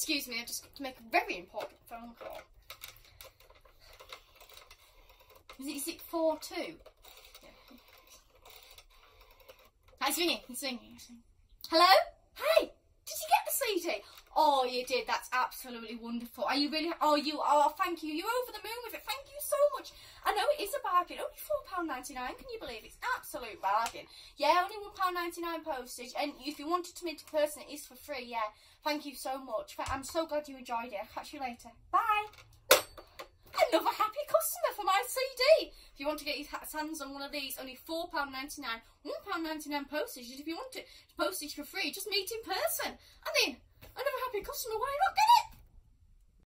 Excuse me, I've just got to make a very important phone call. Is it, is it 4 2? Yeah. He's ringing, he's ringing. Hello? Hey, did you get the CD? Oh, you did. That's absolutely wonderful. Are you really? Oh, you are. Thank you. You're over the moon with it. Thank you so much. £1.99. Can you believe it's absolute bargain? Yeah, only £1.99 postage. And if you wanted to meet in person, it is for free. Yeah, thank you so much. I'm so glad you enjoyed it. I'll catch you later. Bye. Another happy customer for my CD. If you want to get your hands on one of these, only £4.99. £1.99 postage. And if you want to postage for free, just meet in person. I mean, another happy customer. Why not get